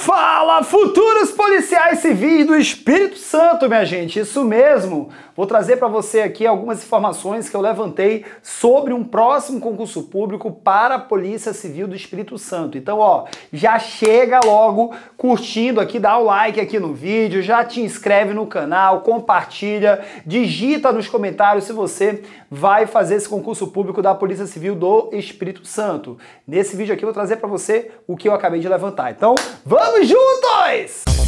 Fala, futuros policiais civis do Espírito Santo, minha gente, isso mesmo. Vou trazer para você aqui algumas informações que eu levantei sobre um próximo concurso público para a Polícia Civil do Espírito Santo. Então, ó, já chega logo curtindo aqui, dá o like aqui no vídeo, já te inscreve no canal, compartilha, digita nos comentários se você vai fazer esse concurso público da Polícia Civil do Espírito Santo. Nesse vídeo aqui eu vou trazer para você o que eu acabei de levantar. Então, vamos juntos!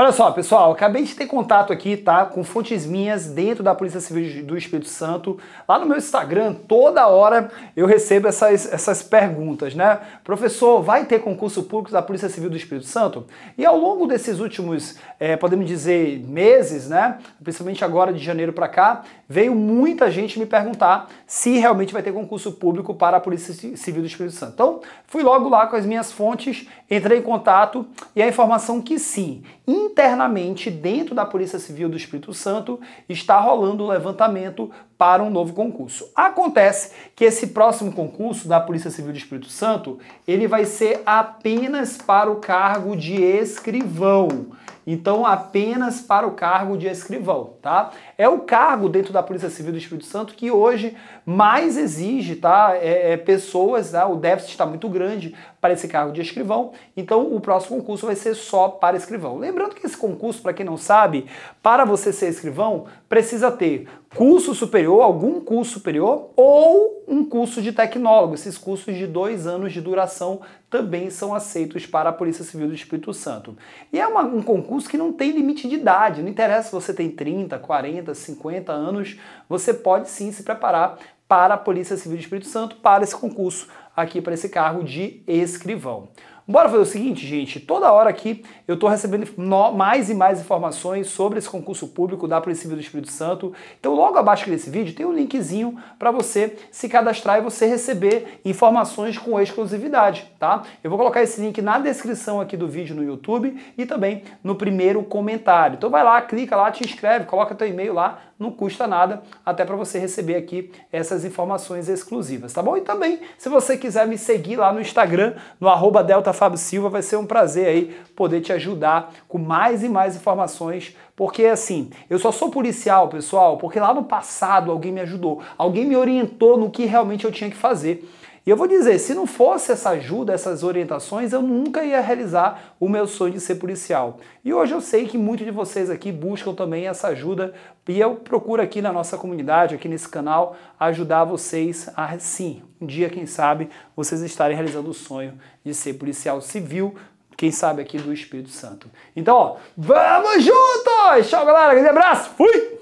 Olha só, pessoal, acabei de ter contato aqui, tá, com fontes minhas dentro da Polícia Civil do Espírito Santo. Lá no meu Instagram, toda hora eu recebo essas, essas perguntas, né? Professor, vai ter concurso público da Polícia Civil do Espírito Santo? E ao longo desses últimos, é, podemos dizer, meses, né, principalmente agora de janeiro para cá, veio muita gente me perguntar se realmente vai ter concurso público para a Polícia Civil do Espírito Santo. Então, fui logo lá com as minhas fontes, entrei em contato e a informação que sim, internamente, dentro da Polícia Civil do Espírito Santo, está rolando o levantamento para um novo concurso. Acontece que esse próximo concurso da Polícia Civil do Espírito Santo, ele vai ser apenas para o cargo de escrivão. Então, apenas para o cargo de escrivão, tá? É o cargo dentro da Polícia Civil do Espírito Santo que hoje mais exige, tá? É, é pessoas, tá? o déficit está muito grande para esse cargo de escrivão. Então, o próximo concurso vai ser só para escrivão. Lembrando que esse concurso, para quem não sabe, para você ser escrivão, precisa ter curso superior, algum curso superior, ou um curso de tecnólogo. Esses cursos de dois anos de duração também são aceitos para a Polícia Civil do Espírito Santo. E é uma, um concurso que não tem limite de idade, não interessa se você tem 30, 40, 50 anos, você pode sim se preparar para a Polícia Civil do Espírito Santo para esse concurso aqui para esse cargo de escrivão. Bora fazer o seguinte, gente. Toda hora aqui eu estou recebendo mais e mais informações sobre esse concurso público da Polícia Civil do Espírito Santo. Então, logo abaixo desse vídeo tem um linkzinho para você se cadastrar e você receber informações com exclusividade, tá? Eu vou colocar esse link na descrição aqui do vídeo no YouTube e também no primeiro comentário. Então, vai lá, clica lá, te inscreve, coloca teu e-mail lá, não custa nada, até para você receber aqui essas informações exclusivas, tá bom? E também, se você quiser me seguir lá no Instagram, no arroba Delta Fábio Silva, vai ser um prazer aí poder te ajudar com mais e mais informações, porque assim, eu só sou policial, pessoal, porque lá no passado alguém me ajudou, alguém me orientou no que realmente eu tinha que fazer. E eu vou dizer, se não fosse essa ajuda, essas orientações, eu nunca ia realizar o meu sonho de ser policial. E hoje eu sei que muitos de vocês aqui buscam também essa ajuda e eu procuro aqui na nossa comunidade, aqui nesse canal, ajudar vocês a, sim, um dia, quem sabe, vocês estarem realizando o sonho de ser policial civil, quem sabe aqui do Espírito Santo. Então, ó, vamos juntos! Tchau, galera, grande abraço, fui!